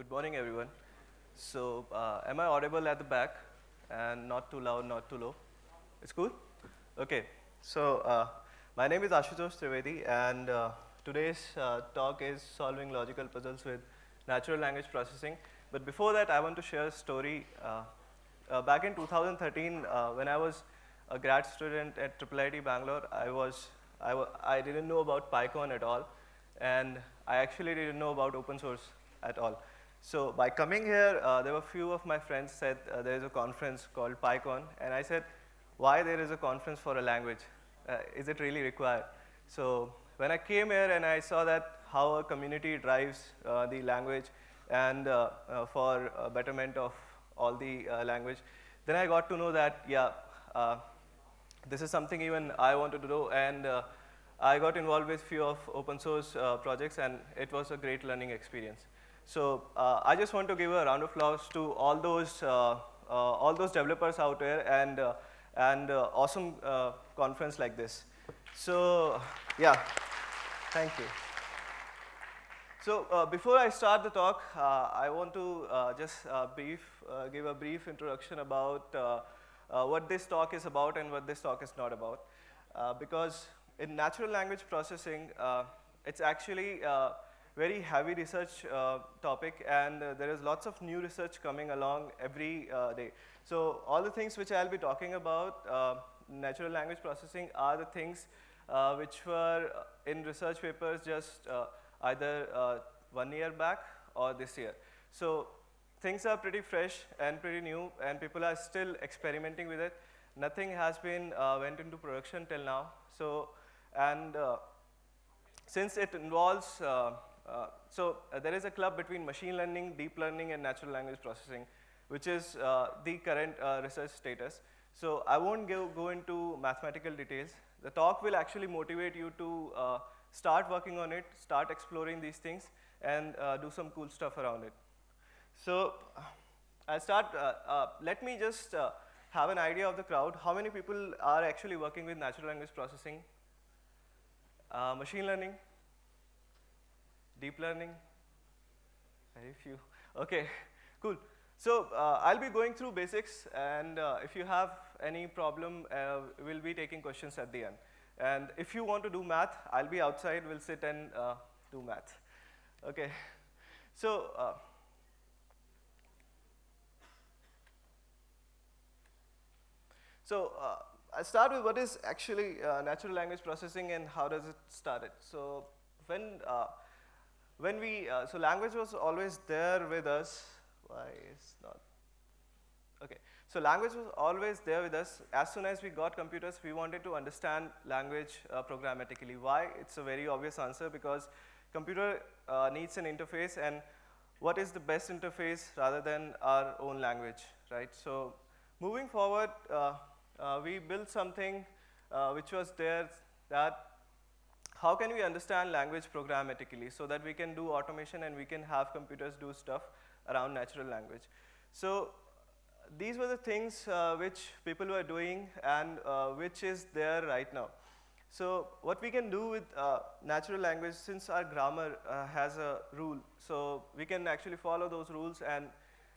good morning, everyone. So, uh, am I audible at the back and not too loud, not too low? It's cool? Okay. So, uh, my name is Ashutosh Trivedi, and uh, today's uh, talk is solving logical puzzles with natural language processing. But before that, I want to share a story. Uh, uh, back in 2013, uh, when I was a grad student at IIIT Bangalore, I was I, w- I didn't know about PyCon at all, and I actually didn't know about open source at all. So by coming here, uh, there were a few of my friends said uh, there is a conference called PyCon, and I said, why there is a conference for a language? Uh, is it really required? So when I came here and I saw that how a community drives uh, the language and uh, uh, for betterment of all the language, then I got to know that yeah, this is something even I wanted to do, and I got involved with few of open source projects, and it was a great learning experience. So uh, I just want to give a round of applause to all those uh, uh, all those developers out there, and uh, and uh, awesome conference like this. So yeah, thank you. So uh, before I start the talk, uh, I want to uh, just brief, give a brief introduction about what this talk is about and what this talk is not about. Because in natural language processing, it's actually very heavy research uh, topic and uh, there is lots of new research coming along every uh, day. So all the things which I'll be talking about, uh, natural language processing are the things uh, which were in research papers just uh, either uh, one year back or this year. So things are pretty fresh and pretty new, and people are still experimenting with it. Nothing has been uh, went into production till now. So and uh, since it involves uh, so uh, there is a club between machine learning, deep learning, and natural language processing, which is uh, the current uh, research status. So I won't go, go into mathematical details. The talk will actually motivate you to start working on it, start exploring these things, and do some cool stuff around it. So I'll start. Let me just have an idea of the crowd. How many people are actually working with natural language processing? Uh, machine learning? Deep learning? Very few. Okay, cool. So uh, I'll be going through basics, and uh, if you have any problem, uh, we'll be taking questions at the end. And if you want to do math, I'll be outside. We'll sit and uh, do math. Okay. So. Uh, So uh, I start with what is actually natural language processing and how does it start it. So when when we uh, so language was always there with us. Why is not? Okay. So language was always there with us. As soon as we got computers, we wanted to understand language uh, programmatically. Why? It's a very obvious answer because computer uh, needs an interface and what is the best interface rather than our own language, right? So moving forward, uh, uh, we built something uh, which was there that how can we understand language programmatically so that we can do automation and we can have computers do stuff around natural language. So these were the things uh, which people were doing and uh, which is there right now. So what we can do with uh, natural language, since our grammar uh, has a rule, so we can actually follow those rules and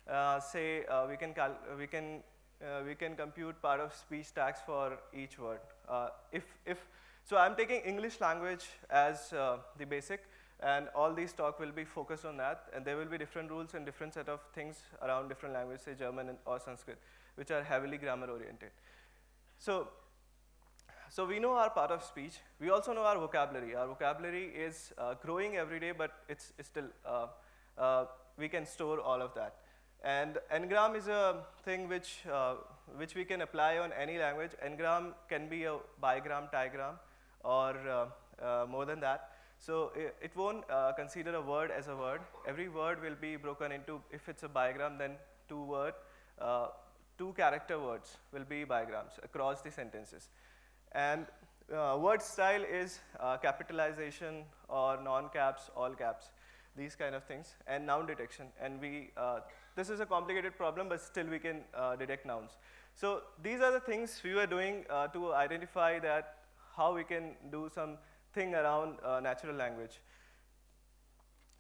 uh, say uh, we can we can we can compute part of speech tags for each word. If if so, I'm taking English language as uh, the basic, and all these talk will be focused on that. And there will be different rules and different set of things around different languages, say German and, or Sanskrit, which are heavily grammar oriented. So so we know our part of speech. We also know our vocabulary. Our vocabulary is uh, growing every day, but it's, it's still, uh, uh, we can store all of that. And ngram is a thing which, uh, which we can apply on any language. ngram can be a bigram, trigram, or uh, uh, more than that. So it, it won't uh, consider a word as a word. Every word will be broken into, if it's a bigram, then two word, two character words will be bigrams across the sentences. And uh, word style is uh, capitalization or non-caps, all caps, these kind of things, and noun detection. And we, uh, this is a complicated problem, but still we can detect nouns. So these are the things we were doing to identify that how we can do some thing around uh, natural language.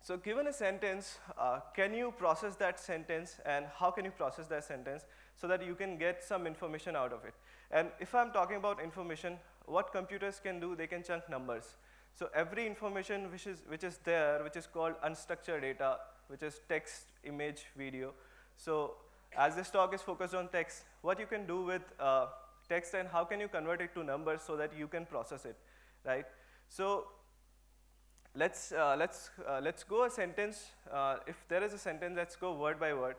so given a sentence, uh, can you process that sentence and how can you process that sentence so that you can get some information out of it? And if I'm talking about information, what computers can do, they can chunk numbers. So every information which is, which is there, which is called unstructured data, which is text, image, video. So as this talk is focused on text, what you can do with uh, text and how can you convert it to numbers so that you can process it, right? So let's, uh, let's, uh, let's go a sentence. Uh, if there is a sentence, let's go word by word.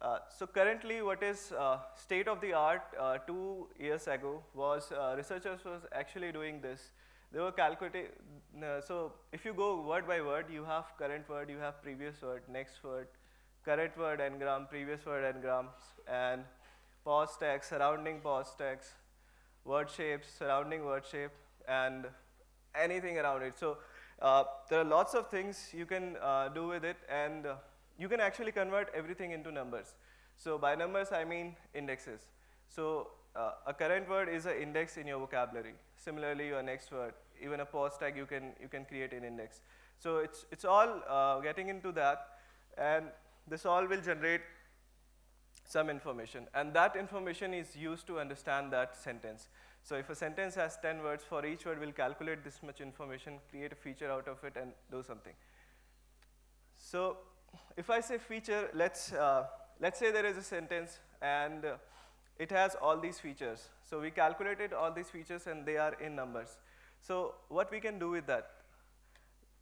Uh, so currently what is uh, state of the art uh, two years ago was researchers was actually doing this. They were calculating, so if you go word by word, you have current word, you have previous word, next word, current word n-gram, previous word n-grams, and POS tags, surrounding POS tags, word shapes, surrounding word shape, and anything around it. So uh, there are lots of things you can uh, do with it, and uh, you can actually convert everything into numbers. So by numbers, I mean indexes. So uh, a current word is an index in your vocabulary. Similarly, your next word, even a POS tag, you can, you can create an index. So it's, it's all uh, getting into that, and this all will generate some information. And that information is used to understand that sentence. So if a sentence has 10 words, for each word we'll calculate this much information, create a feature out of it, and do something. So if I say feature, let's, uh, let's say there is a sentence, and uh, it has all these features. So we calculated all these features, and they are in numbers. So what we can do with that?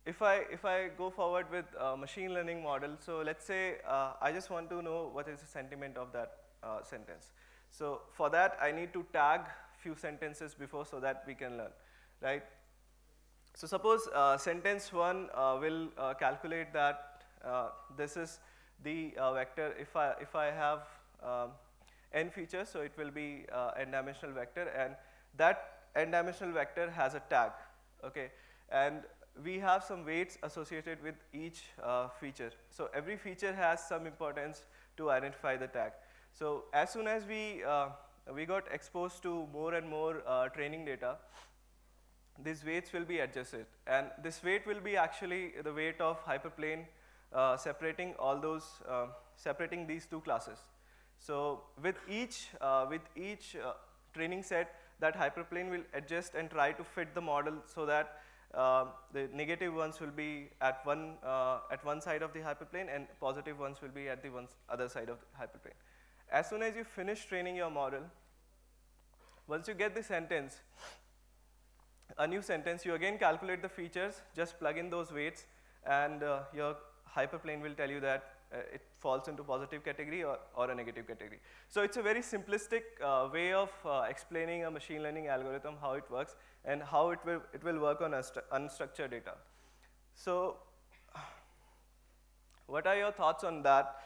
If I, if I go forward with a machine learning model, so let's say uh, I just want to know what is the sentiment of that uh, sentence. So for that, I need to tag few sentences before so that we can learn, right? So suppose uh, sentence one uh, will uh, calculate that uh, this is the uh, vector. If I, if I have um, n features, so it will be uh, n dimensional vector and that n dimensional vector has a tag, okay? And we have some weights associated with each feature. So every feature has some importance to identify the tag. So as soon as we we got exposed to more and more uh, training data, these weights will be adjusted. And this weight will be actually the weight of hyperplane uh, separating all those, uh, separating these two classes. So with each, uh, with each uh, training set, that hyperplane will adjust and try to fit the model so that uh, the negative ones will be at one, at one side of the hyperplane and positive ones will be at the other side of the hyperplane. As soon as you finish training your model, once you get the sentence, a new sentence, you again calculate the features, just plug in those weights, and uh, your hyperplane will tell you that uh, it falls into positive category or, or a negative category. So it's a very simplistic uh, way of uh, explaining a machine learning algorithm, how it works, and how it will, it will work on unstructured data. So what are your thoughts on that?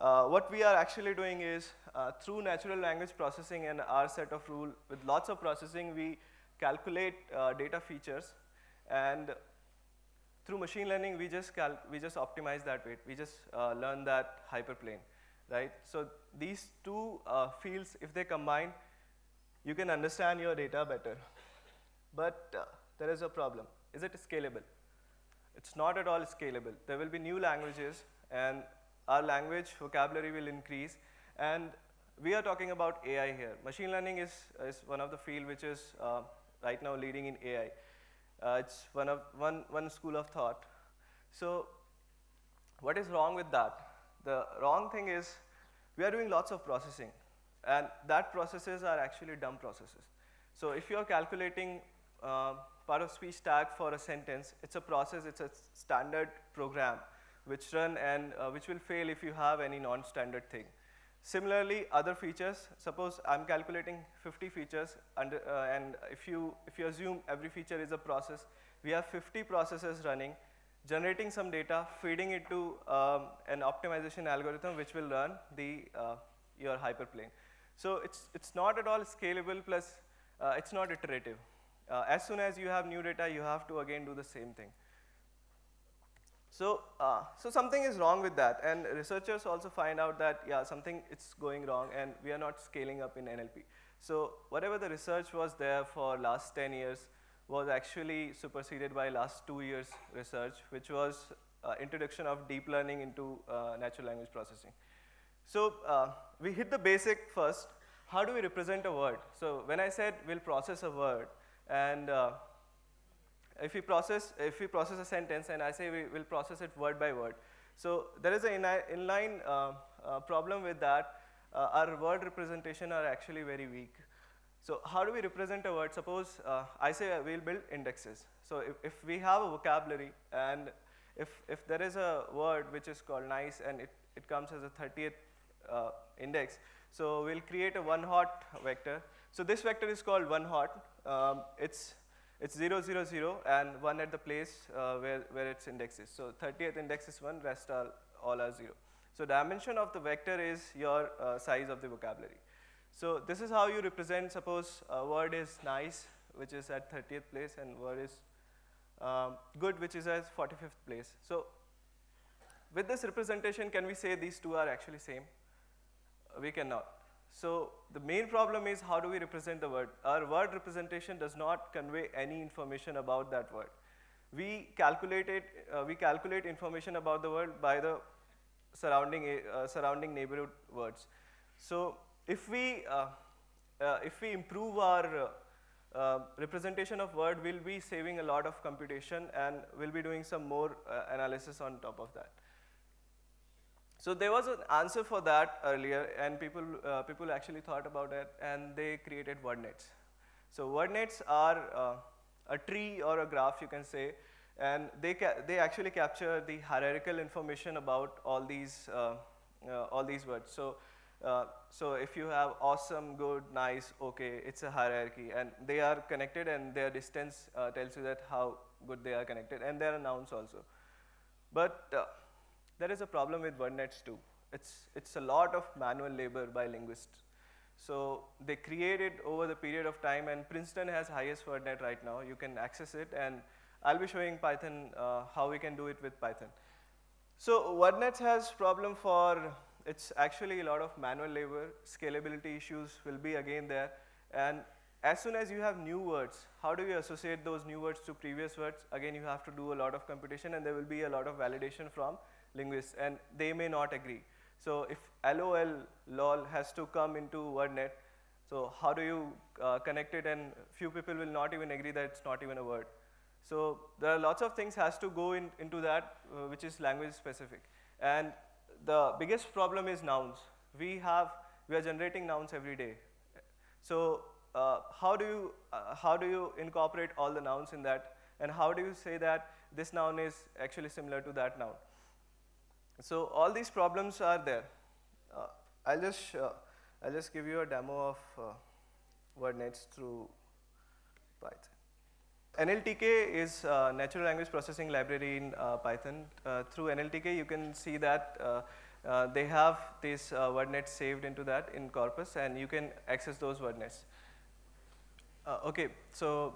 Uh, what we are actually doing is uh, through natural language processing and our set of rule with lots of processing, we calculate uh, data features and through machine learning, we just, we just optimize that weight. We just uh, learn that hyperplane, right? So these two uh, fields, if they combine, you can understand your data better. But uh, there is a problem. Is it scalable? It's not at all scalable. There will be new languages and our language vocabulary will increase. And we are talking about AI here. Machine learning is, is one of the field which is uh, right now leading in AI. Uh, it's one, of, one, one school of thought. So what is wrong with that? The wrong thing is we are doing lots of processing. And that processes are actually dumb processes. So if you're calculating uh, part of speech tag for a sentence, it's a process, it's a standard program which run and uh, which will fail if you have any non-standard thing. Similarly, other features, suppose I'm calculating 50 features under, uh, and if you, if you assume every feature is a process, we have 50 processes running, generating some data, feeding it to um, an optimization algorithm which will run the, uh, your hyperplane. So it's, it's not at all scalable plus uh, it's not iterative. Uh, as soon as you have new data, you have to again do the same thing. So, uh, so something is wrong with that, and researchers also find out that yeah, something is going wrong, and we are not scaling up in NLP. So, whatever the research was there for last 10 years was actually superseded by last two years research, which was uh, introduction of deep learning into uh, natural language processing. So uh, we hit the basic first. How do we represent a word? So when I said we'll process a word, and uh, if we process if we process a sentence, and I say we will process it word by word. So there is an inline uh, uh, problem with that. Uh, our word representation are actually very weak. So how do we represent a word? Suppose uh, I say we'll build indexes. So if, if we have a vocabulary and if, if there is a word which is called nice and it, it comes as a 30th uh, index, so we'll create a one hot vector. So this vector is called one hot. Um, it's it's 0, 0, 0, and 1 at the place uh, where, where its index is. So 30th index is 1, rest are all are 0. So dimension of the vector is your uh, size of the vocabulary. So this is how you represent, suppose a word is nice, which is at 30th place, and word is um, good, which is at 45th place. So with this representation, can we say these two are actually same? We cannot. So the main problem is how do we represent the word? Our word representation does not convey any information about that word. We calculate it, uh, we calculate information about the word by the surrounding, uh, surrounding neighborhood words. So if we, uh, uh if we improve our uh, uh, representation of word, we'll be saving a lot of computation and we'll be doing some more analysis on top of that. So there was an answer for that earlier, and people, uh, people actually thought about it, and they created word nets. So word nets are uh, a tree or a graph, you can say, and they, they actually capture the hierarchical information about all these, uh, uh all these words. So, uh, so if you have awesome, good, nice, okay, it's a hierarchy, and they are connected, and their distance uh, tells you that how good they are connected, and there are nouns also. But there is a problem with WordNets too. It's, it's a lot of manual labor by linguists. So they created over the period of time, and Princeton has highest WordNet right now. You can access it, and I'll be showing Python uh, how we can do it with Python. So WordNets has problem for, it's actually a lot of manual labor, scalability issues will be again there, and as soon as you have new words, how do you associate those new words to previous words? Again, you have to do a lot of computation, and there will be a lot of validation from linguists, and they may not agree. So if LOL, LOL has to come into WordNet, so how do you uh, connect it? And few people will not even agree that it's not even a word. So there are lots of things has to go in, into that, uh, which is language specific. And the biggest problem is nouns. We have, we are generating nouns every day. So uh, how do you, uh, how do you incorporate all the nouns in that? And how do you say that this noun is actually similar to that noun? So all these problems are there. Uh, I'll just uh, I'll just give you a demo of uh, WordNets through Python. NLTK is uh, natural language processing library in uh, Python. Uh, through NLTK, you can see that they have these WordNets saved into that in corpus, and you can access those WordNets. okay, so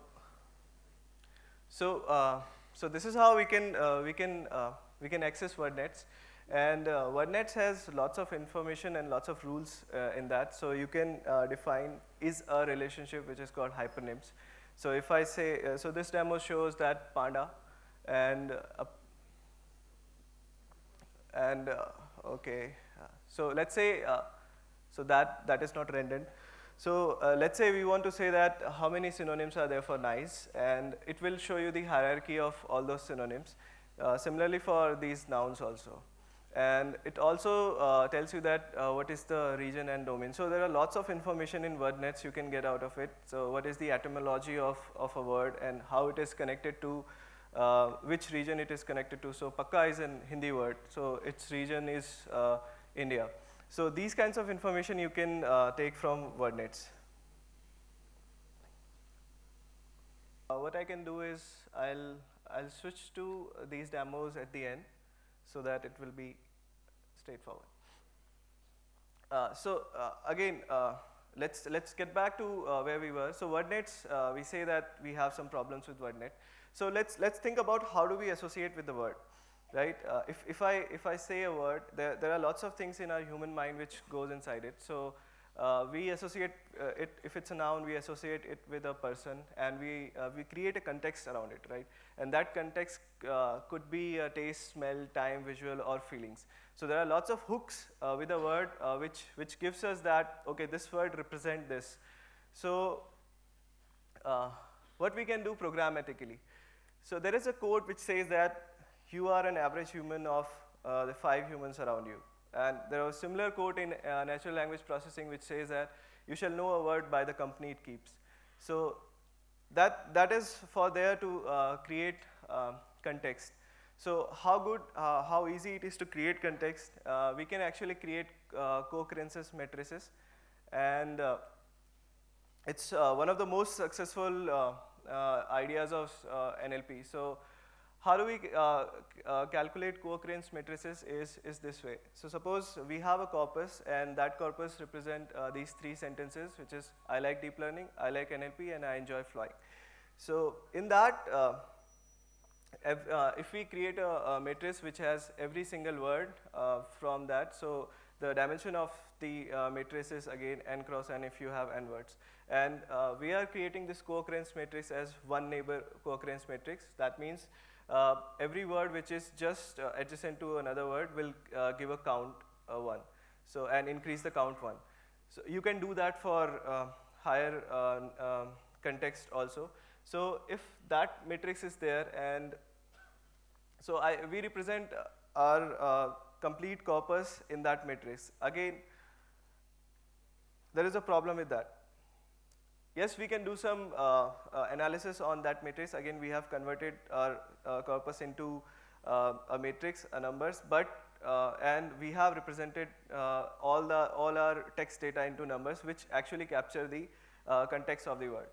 so so this is how we can we can we can access WordNets. And uh, WordNets has lots of information and lots of rules uh, in that. So you can uh, define is a relationship which is called hypernyms. So if I say, uh, so this demo shows that panda and, uh, and uh, okay, so let's say, so that, that is not rendered. So let's say we want to say that how many synonyms are there for nice and it will show you the hierarchy of all those synonyms. similarly for these nouns also. And it also uh, tells you that uh, what is the region and domain. So there are lots of information in WordNets you can get out of it. So what is the etymology of, of a word and how it is connected to uh, which region it is connected to. So Pakka is an Hindi word, so its region is uh, India. So these kinds of information you can uh, take from WordNets. Uh, what I can do is I'll, I'll switch to these demos at the end so that it will be straightforward. Uh, so uh, again, uh, let's let's get back to uh, where we were. So WordNets, we say that we have some problems with WordNet. So let's let's think about how do we associate with the word, right? Uh, if if I if I say a word, there there are lots of things in our human mind which goes inside it. So uh, we associate uh, it, if it's a noun, we associate it with a person and we, uh, we create a context around it, right? And that context uh, could be uh, taste, smell, time, visual, or feelings. So there are lots of hooks uh, with a word which, which gives us that, okay, this word represent this. So what we can do programmatically. So there is a code which says that you are an average human of the five humans around you. And there was a similar quote in uh, natural language processing which says that you shall know a word by the company it keeps. So that, that is for there to uh, create um, context. So how good, uh, how easy it is to create context, uh, we can actually create uh, co-occurrences matrices and uh, it's one of the most successful ideas of NLP. So how do we calculate co-occurrence matrices is, is this way. So suppose we have a corpus and that corpus represent these three sentences which is I like deep learning, I like NLP and I enjoy flying. So in that if, uh, if we create a, a, matrix which has every single word uh, from that, so the dimension of the uh, matrix is again n cross n if you have n words. And uh, we are creating this co-occurrence matrix as one neighbor co-occurrence matrix. That means uh, every word which is just uh, adjacent to another word will give a count 1. So, and increase the count 1. So, you can do that for higher um, context also. So if that matrix is there and so I, we represent our uh, complete corpus in that matrix. Again, there is a problem with that. Yes, we can do some uh, uh, analysis on that matrix. Again, we have converted our uh, corpus into uh, a matrix, a numbers, but uh, and we have represented all the all our text data into numbers, which actually capture the context of the word.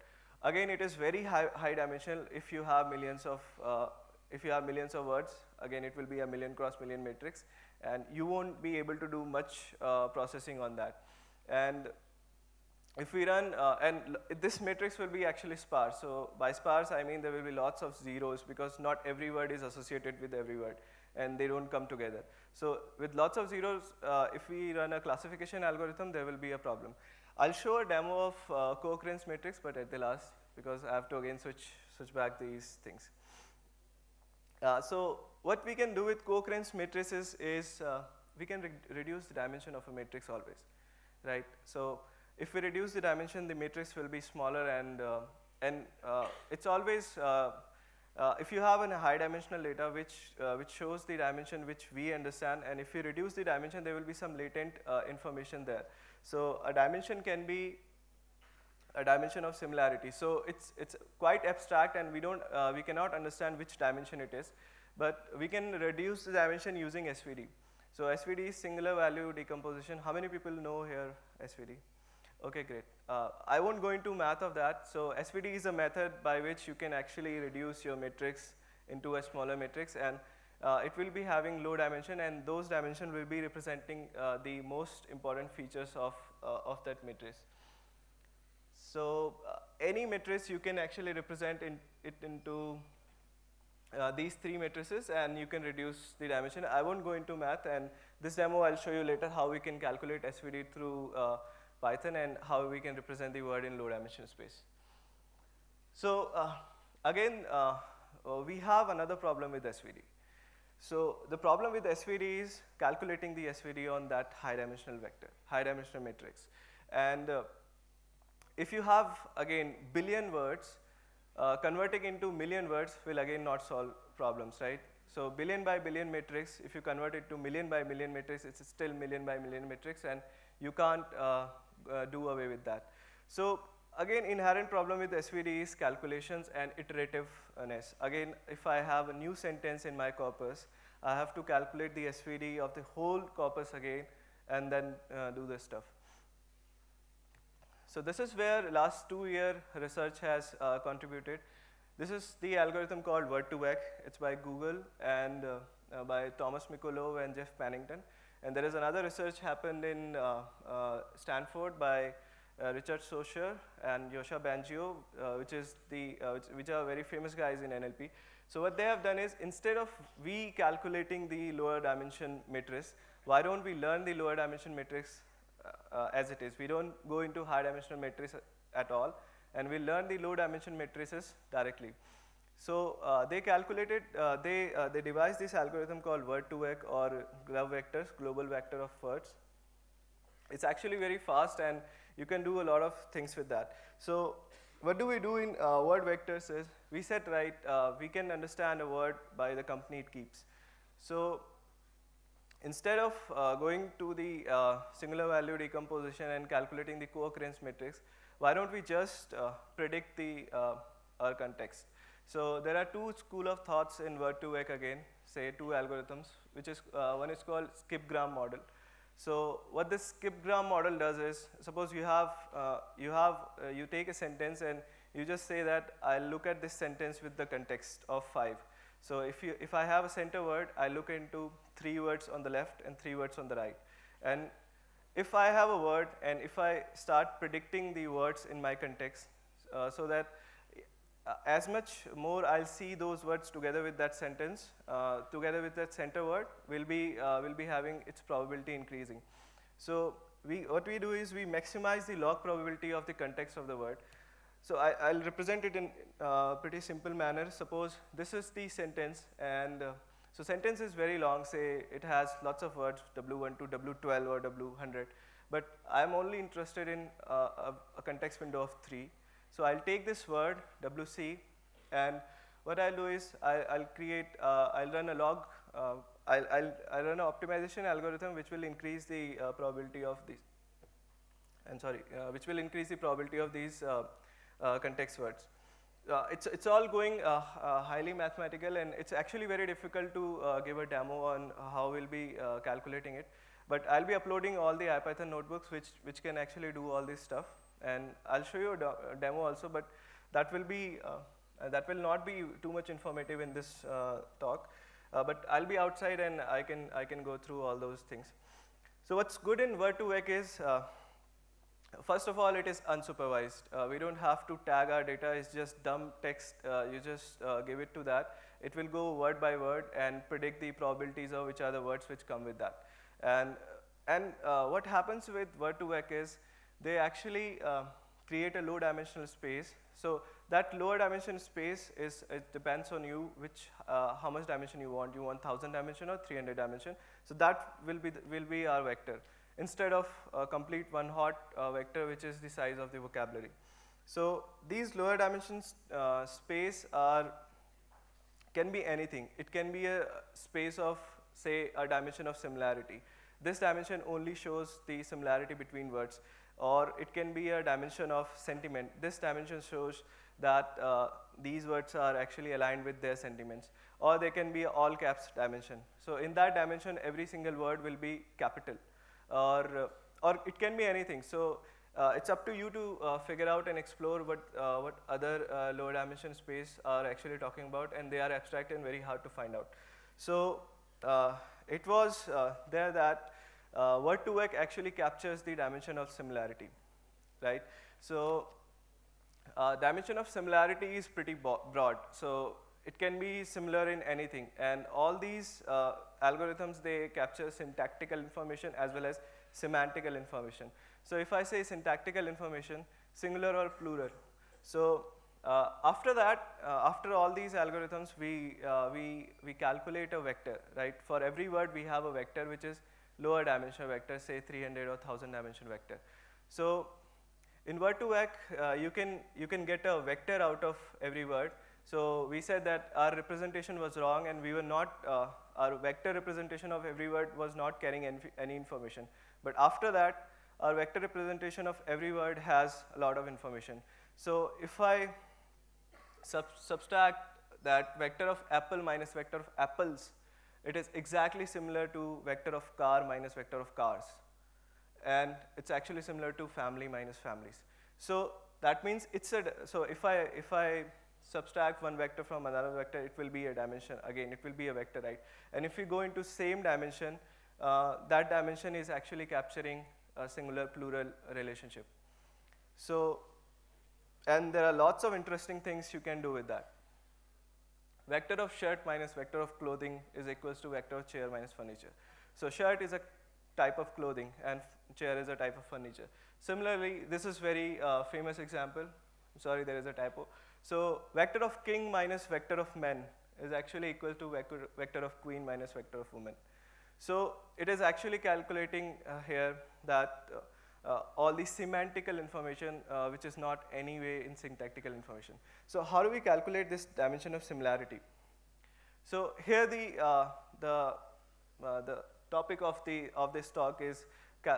Again, it is very high, high dimensional if you have millions of, uh, if you have millions of words, again it will be a million cross million matrix and you won't be able to do much uh, processing on that. And if we run, uh, and this matrix will be actually sparse. So by sparse, I mean there will be lots of zeros because not every word is associated with every word and they don't come together. So with lots of zeros, uh, if we run a classification algorithm, there will be a problem. I'll show a demo of uh, co-occurrence matrix, but at the last, because I have to again switch, switch back these things. Uh, so what we can do with co-occurrence matrices is uh, we can re reduce the dimension of a matrix always, right? So if we reduce the dimension, the matrix will be smaller and, uh, and uh, it's always, uh, if you have a high dimensional data which, which shows the dimension which we understand, and if you reduce the dimension, there will be some latent information there. So a dimension can be a dimension of similarity. So it's, it's quite abstract and we, don't, uh, we cannot understand which dimension it is, but we can reduce the dimension using SVD. So SVD is singular value decomposition. How many people know here SVD? Okay, great. Uh, I won't go into math of that. So SVD is a method by which you can actually reduce your matrix into a smaller matrix and uh, it will be having low dimension and those dimension will be representing uh, the most important features of, uh, of that matrix. So uh, any matrix you can actually represent in, it into uh, these three matrices and you can reduce the dimension. I won't go into math and this demo I'll show you later how we can calculate SVD through Python and how we can represent the word in low dimension space. So again, we have another problem with SVD. So the problem with SVD is calculating the SVD on that high dimensional vector, high dimensional matrix. And uh, if you have, again, billion words, uh, converting into million words will again not solve problems, right? So billion by billion matrix, if you convert it to million by million matrix, it's still million by million matrix and you can't uh, uh do away with that. So again, inherent problem with SVD is calculations and iterativeness. Again, if I have a new sentence in my corpus, I have to calculate the SVD of the whole corpus again and then uh, do this stuff. So this is where last two year research has uh, contributed. This is the algorithm called Word2Vec. It's by Google and uh, uh, by Tomas Mikolov and Jeff Pennington. And there is another research happened in uh, uh, Stanford by uh, Richard Socher and Yoshua Bengio, uh, which, is the, uh, which, which, are very famous guys in NLP. So what they have done is instead of we calculating the lower dimension matrix, why don't we learn the lower dimension matrix as it is? We don't go into high dimensional matrix at all, and we learn the low dimension matrices directly. So uh, they calculated, uh, they, uh, they devised this algorithm called word2vec or GloVe vectors, global vector of words. It's actually very fast and you can do a lot of things with that. So what do we do in uh, word vectors is we said, right, uh, we can understand a word by the company it keeps. So instead of uh, going to the singular value decomposition and calculating the co-occurrence matrix, why don't we just predict the our context? So there are two school of thoughts in word2vec again, say two algorithms, which is one is called skip-gram model. So what this skip-gram model does is, suppose you have, uh, you have, uh, you take a sentence and you just say that I'll look at this sentence with the context of five. So if, you, if I have a center word, I look into three words on the left and three words on the right. And if I have a word and if I start predicting the words in my context, uh, so that uh, as much more I'll see those words together with that sentence, uh, together with that center word, will be, uh, will be having its probability increasing. So we, what we do is we maximize the log probability of the context of the word. So I, will represent it in a uh, pretty simple manner. Suppose this is the sentence, and uh, so sentence is very long. Say it has lots of words, W1 to W12 or W100. But I'm only interested in uh, a, a context window of three. So I'll take this word, WC, and what I'll do is I'll, I'll create, uh, I'll run a log, uh, I'll, I'll, I'll, run an optimization algorithm which will increase the uh, probability of these, I'm sorry, uh, which will increase the probability of these uh, uh, context words. it's, it's all going highly mathematical and it's actually very difficult to give a demo on how we'll be calculating it. But I'll be uploading all the IPython notebooks which, which can actually do all this stuff. And I'll show you a, demo also, but that will be uh, that will not be too much informative in this uh, talk. Uh, but I'll be outside and I can I can go through all those things. So what's good in Word2Vec is First of all, it is unsupervised. Uh, we don't have to tag our data. It's just dumb text. Uh, you just uh, give it to that. It will go word by word and predict the probabilities of which are the words which come with that. And, and what happens with Word2Vec is they actually uh, create a low dimensional space. So that lower dimension space is, it depends on you which, uh, how much dimension you want. You want 1000 dimension or 300 dimension. So that will be, will be our vector instead of complete one hot uh, vector which is the size of the vocabulary. So these lower dimensions uh, space are, can be anything. It can be a space of say a dimension of similarity. This dimension only shows the similarity between words or it can be a dimension of sentiment. This dimension shows that uh, these words are actually aligned with their sentiments. Or they can be all caps dimension. So in that dimension, every single word will be capital. Or, uh, or it can be anything. So uh, it's up to you to uh, figure out and explore what, uh, what other uh, lower dimension space are actually talking about. And they are abstract and very hard to find out. So it was there that uh, Word2Vec actually captures the dimension of similarity, right? So uh, dimension of similarity is pretty broad. So it can be similar in anything. And all these uh, algorithms, they capture syntactical information as well as semantical information. So if I say syntactical information, singular or plural. So uh, after that, uh, after all these algorithms, we, uh, we, we calculate a vector, right? For every word, we have a vector which is lower dimension vector, say 300 or 1000 dimension vector. So in Word2Vec, uh, you, can, you can get a vector out of every word. So we said that our representation was wrong and we were not, uh, our vector representation of every word was not carrying any, any information. But after that, our vector representation of every word has a lot of information. So if I sub subtract that vector of apple minus vector of apples, it is exactly similar to vector of car minus vector of cars. And it's actually similar to family minus families. So that means it's a, so if I, if I subtract one vector from another vector, it will be a dimension. Again, it will be a vector, right? And if we go into same dimension, uh, that dimension is actually capturing a singular plural relationship. So, and there are lots of interesting things you can do with that. Vector of shirt minus vector of clothing is equals to vector of chair minus furniture. So shirt is a type of clothing and chair is a type of furniture. Similarly, this is very uh, famous example. I'm sorry, there is a typo. So vector of king minus vector of men is actually equal to vector, vector of queen minus vector of woman. So it is actually calculating uh, here that uh, uh, all the semantical information uh, which is not anyway in syntactical information. So how do we calculate this dimension of similarity? So here the, uh, the, uh, the topic of, the, of this talk is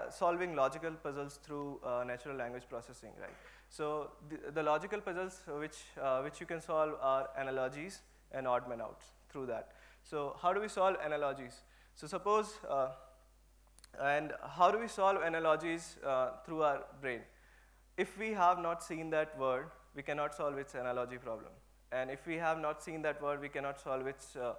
solving logical puzzles through natural language processing, right? So the, the logical puzzles which, which you can solve are analogies, and odd man outs through that. So how do we solve analogies? So suppose, uh, and how do we solve analogies uh, through our brain? If we have not seen that word, we cannot solve its analogy problem. And if we have not seen that word, we cannot solve its uh,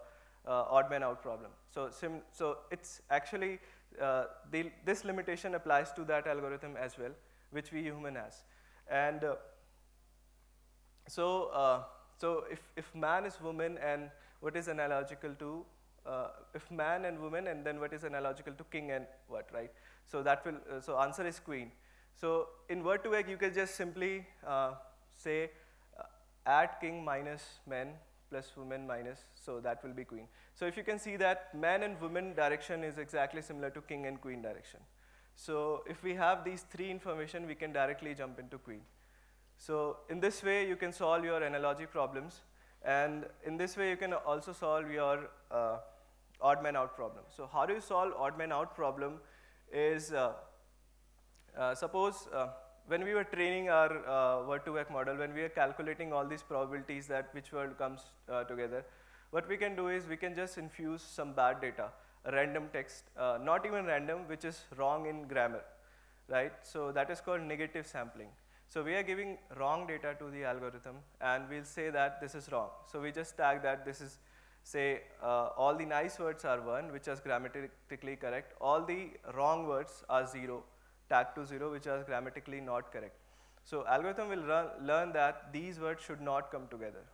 uh odd man out problem. So, so it's actually, uh, the, this limitation applies to that algorithm as well, which we human has. And uh, so so if, if man is woman and what is analogical to, uh, if man and woman and then what is analogical to king and what, right? So that will, uh, so answer is queen. So in word2vec you can just simply uh, say uh, add king minus men plus woman minus, so that will be queen. So if you can see that man and woman direction is exactly similar to king and queen direction. So if we have these three information, we can directly jump into queen. So in this way, you can solve your analogy problems. And in this way, you can also solve your uh, odd man out problem. So how do you solve odd man out problem is, uh, uh, suppose uh, when we were training our uh, word2vec model, when we are calculating all these probabilities that which word comes uh, together, what we can do is we can just infuse some bad data, random text, not even random, which is wrong in grammar, right? So that is called negative sampling. So we are giving wrong data to the algorithm and we'll say that this is wrong. So we just tag that this is, say, uh, all the nice words are 1, which is grammatically correct. All the wrong words are 0, tag to 0, which is grammatically not correct. So algorithm will run, learn that these words should not come together,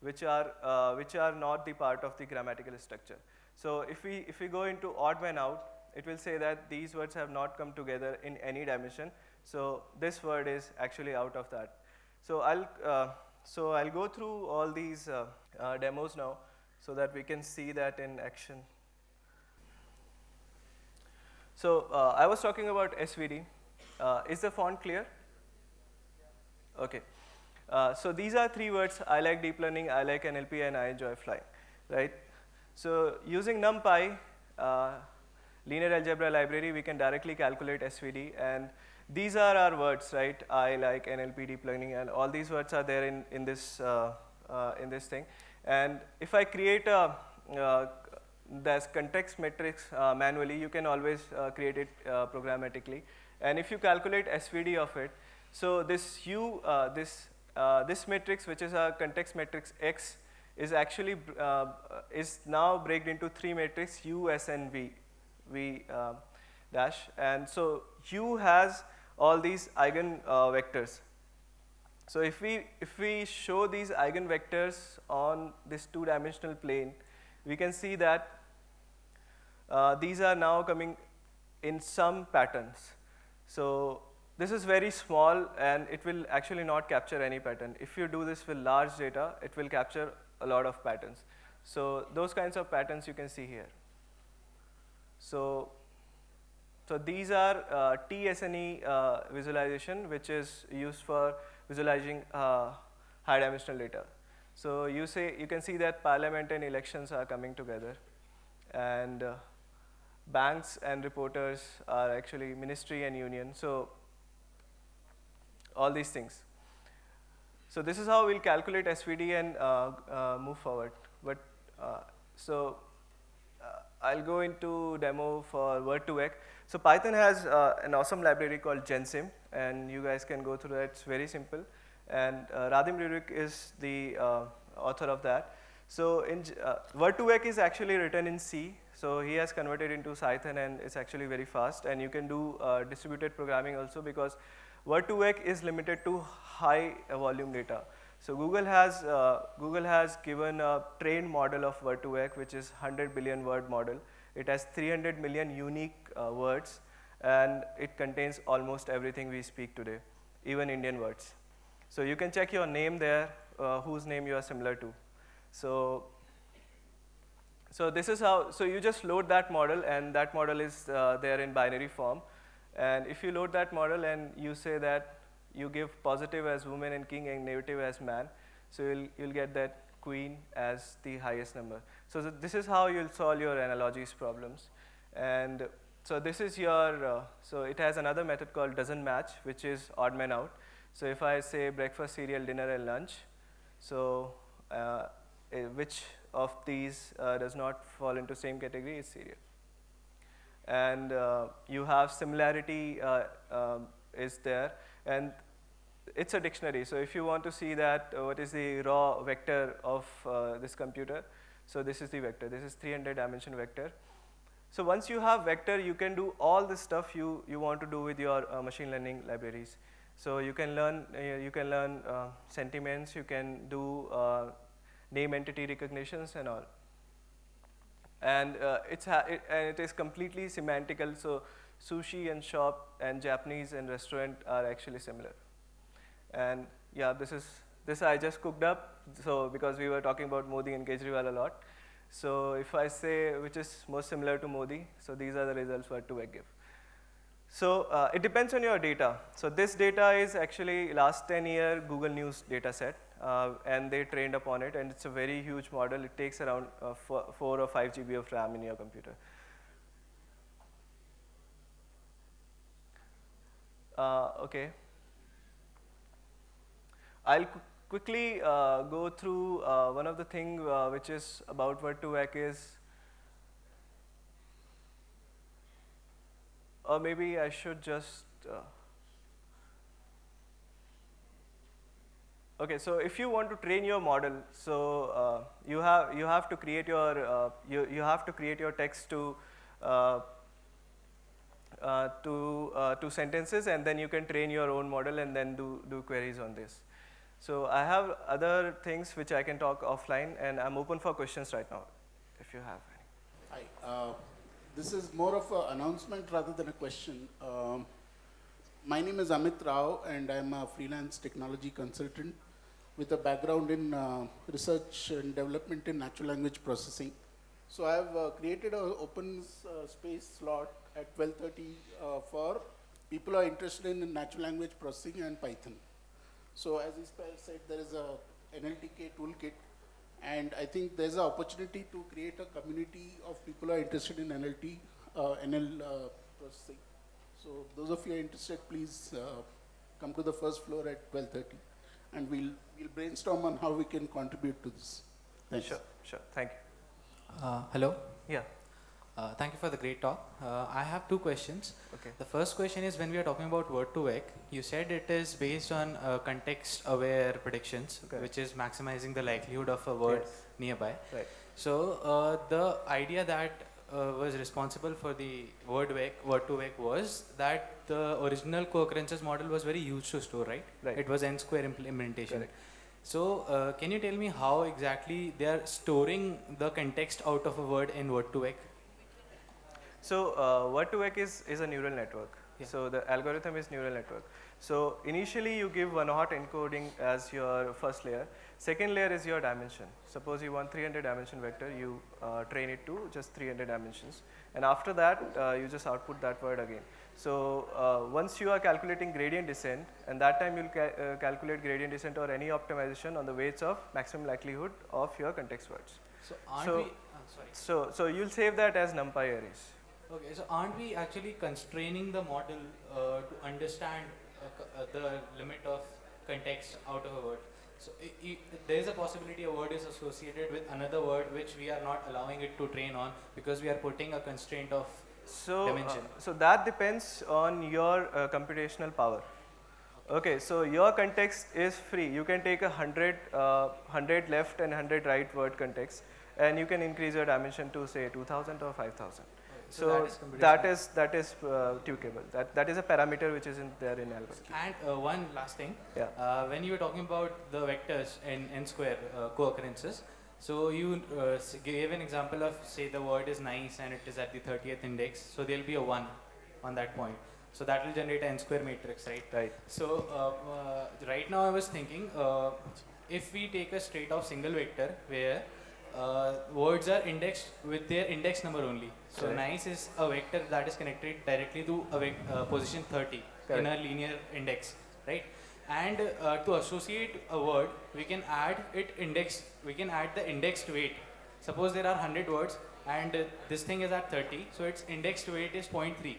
which are, uh, which are not the part of the grammatical structure. So if we, if we go into odd man out, it will say that these words have not come together in any dimension so this word is actually out of that. So I'll, uh, so I'll go through all these uh, uh, demos now so that we can see that in action. So uh, I was talking about SVD. Uh, is the font clear? Okay. Uh, so these are three words, I like deep learning, I like NLP, and I enjoy flying, right? So using NumPy, linear algebra library, we can directly calculate SVD and these are our words, right? I like NLP, deep learning, and all these words are there in, in, this, uh, uh, in this thing. And if I create a, uh, this context matrix uh, manually, you can always uh, create it uh, programmatically. And if you calculate SVD of it, so this U, this, this matrix, which is a context matrix X, is actually is now breaked into three matrices U, S, and V, V dash. And so U has all these eigenvectors. Uh, so if we, if we show these eigenvectors on this two-dimensional plane, we can see that uh, these are now coming in some patterns. So this is very small and it will actually not capture any pattern. If you do this with large data, it will capture a lot of patterns. So those kinds of patterns you can see here. So so these are uh, TSNE uh, visualization, which is used for visualizing uh, high dimensional data. So you say you can see that parliament and elections are coming together, and uh, banks and reporters are actually ministry and union. So all these things. So this is how we'll calculate SVD and uh, uh, move forward. But so I'll go into demo for Word2Vec. So Python has uh, an awesome library called GenSim, and you guys can go through that. It's very simple. And uh, Radim Řehůřek is the uh, author of that. So in uh, Word2Vec is actually written in C. So he has converted into Python, and it's actually very fast. And you can do uh, distributed programming also because Word2Vec is limited to high volume data. So Google has, uh, Google has given a trained model of Word2Vec, which is 100 billion word model. It has 300 million unique uh, words and it contains almost everything we speak today, even Indian words. So you can check your name there uh, whose name you are similar to. So, so this is how, so you just load that model and that model is uh, there in binary form. And if you load that model and you say that you give positive as woman and king and negative as man, so you'll, you'll get that queen as the highest number. So th this is how you'll solve your analogies problems. And so this is your, uh, so it has another method called doesn't match, which is odd man out. So if I say breakfast, cereal, dinner, and lunch, so uh, eh, which of these uh, does not fall into same category is cereal. And uh, you have similarity uh, um, is there, and it's a dictionary. So if you want to see that, uh, what is the raw vector of uh, this computer, so this is the vector. This is 300 dimension vector. So once you have vector, you can do all the stuff you, you want to do with your uh, machine learning libraries. So you can learn, uh, you can learn uh, sentiments, you can do uh, name entity recognitions and all. And, uh, it's it, and it is completely semantical, so sushi and shop and Japanese and restaurant are actually similar. And yeah, this is, this I just cooked up, so because we were talking about Modi and Kejriwal a lot. So if I say which is most similar to Modi, so these are the results what to give. So uh, it depends on your data. So this data is actually last 10 year Google News data set uh, and they trained upon it and it's a very huge model. It takes around uh, four, four or five GB of RAM in your computer. Uh, okay. I'll quickly uh, go through uh, one of the thing uh, which is about Word2Vec is, or maybe I should just, uh, okay, so if you want to train your model, so uh, you have you have to create your uh, you you have to create your text to to to sentences, and then you can train your own model and then do do queries on this. So I have other things which I can talk offline, and I'm open for questions right now, if you have any. Hi. Uh, this is more of an announcement rather than a question. Um, my name is Amit Rao, and I'm a freelance technology consultant with a background in uh, research and development in natural language processing. So I've uh, created an open uh, space slot at 12.30 uh, for people who are interested in natural language processing and Python. So as Ismail said, there is a NLTK toolkit, and I think there's an opportunity to create a community of people who are interested in NLT, uh, NL uh, processing. So those of you are interested, please uh, come to the first floor at 12.30, and we'll, we'll brainstorm on how we can contribute to this. Thanks. Sure, sure, thank you. Uh, hello? Yeah. Uh, thank you for the great talk. Uh, I have two questions. Okay. The first question is when we are talking about Word2Vec, you said it is based on uh, context-aware predictions, okay. which is maximizing the likelihood of a word yes. nearby. Right. So uh, the idea that uh, was responsible for the Word2Vec, Word2Vec was that the original co-occurrences model was very huge to store, right? Right. It was n-square implementation. Correct. So uh, can you tell me how exactly they are storing the context out of a word in Word2Vec? So uh, Word2Vec is, is a neural network. Yeah. So the algorithm is neural network. So initially you give one hot encoding as your first layer. Second layer is your dimension. Suppose you want 300 dimension vector, you uh, train it to just 300 dimensions. And after that, uh, you just output that word again. So uh, once you are calculating gradient descent, and that time you'll ca uh, calculate gradient descent or any optimization on the weights of maximum likelihood of your context words. So so, we, oh, so, so you'll save that as NumPy arrays. Okay, so aren't we actually constraining the model uh, to understand uh, uh, the limit of context out of a word? So there is a possibility a word is associated with another word which we are not allowing it to train on because we are putting a constraint of so, uh, dimension. so that depends on your uh, computational power. Okay, so your context is free. You can take a 100, 100 left and 100 right word context and you can increase your dimension to say 2000 or 5000. So, that is that is, that is uh, tuneable. That that is a parameter which is in there in algorithm. And uh, one last thing. Yeah. Uh, when you were talking about the vectors in n square uh, co-occurrences, so you uh, gave an example of say the word is nice and it is at the 30th index, so there will be a one on that point. So that will generate an n square matrix, right? Right. So uh, right now I was thinking if we take a straight off single vector where uh, words are indexed with their index number only. So Correct. nice is a vector that is connected directly to a vec- uh, position 30 in a linear index, right? And uh, to associate a word, we can add it index. We can add the indexed weight. Suppose there are 100 words and this thing is at 30, so its indexed weight is 0.3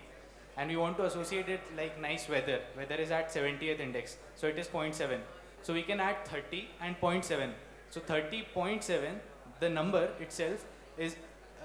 and we want to associate it like nice weather. Weather is at 70th index, so it is 0.7. So we can add 30 and 0.7. So 30.7, the number itself is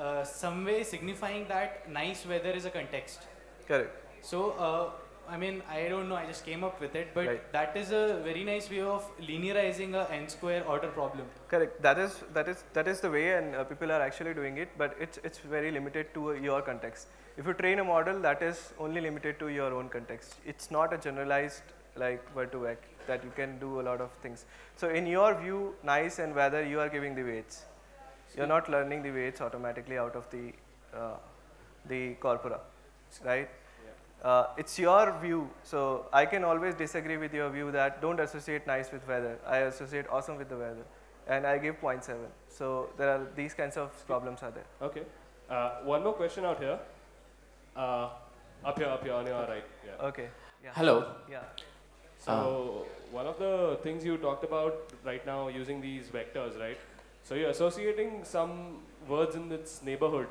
uh, some way signifying that nice weather is a context. Correct. So uh, I mean, I don't know, I just came up with it, but Right. that is a very nice way of linearizing a n square order problem. Correct. That is that is that is the way, and uh, people are actually doing it. But it's it's very limited to uh, your context. If you train a model, that is only limited to your own context. It's not a generalized like Word2Vec that you can do a lot of things. So in your view, nice and weather, you are giving the weights. You're not learning the weights automatically out of the uh, the corpora, right? Uh, it's your view, so I can always disagree with your view that don't associate nice with weather. I associate awesome with the weather, and I give 0.7. So there are these kinds of problems are there. Okay. Uh, one more question out here. Uh, up here, up here, on your right. Yeah. Okay. Yeah. Hello. Yeah. So one of the things you talked about right now using these vectors, right? So you're associating some words in its neighborhood,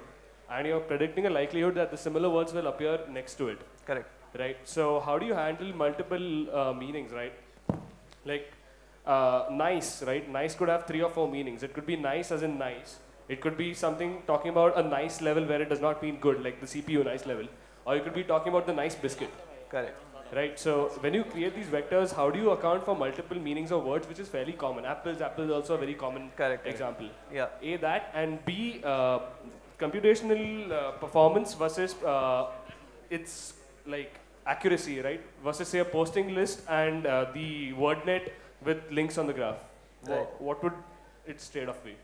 and you're predicting a likelihood that the similar words will appear next to it, Correct. right? So how do you handle multiple uh, meanings, right? Like uh, nice, right? Nice could have three or four meanings. It could be nice as in nice. It could be something talking about a nice level where it does not mean good, like the CPU nice level. Or you could be talking about the nice biscuit. Correct. Right. So when you create these vectors, how do you account for multiple meanings of words, which is fairly common? Apples, apple is also a very common Correct. correct. example. Yeah. A that and B uh, computational uh, performance versus uh, its like accuracy, right? Versus say a posting list and uh, the WordNet with links on the graph. Right. What would its trade-off be?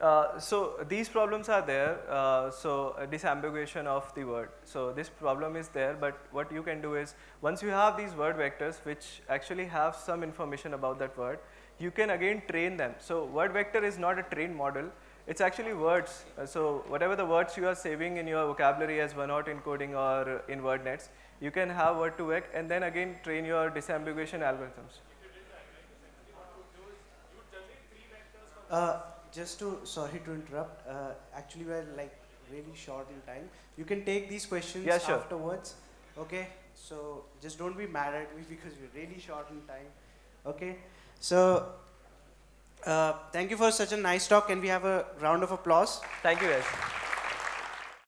Uh, so these problems are there. Uh, so uh, disambiguation of the word. So this problem is there, but what you can do is once you have these word vectors which actually have some information about that word, you can again train them. So word vector is not a trained model. It's actually words. Uh, so whatever the words you are saving in your vocabulary as one hot encoding or in word nets, you can have Word2Vec and then again train your disambiguation algorithms. Just to, sorry to interrupt, uh, actually we're like really short in time. You can take these questions Yeah, sure. afterwards, okay? So just don't be mad at me because we're really short in time, okay? So, uh, thank you for such a nice talk. Can we have a round of applause? Thank you guys.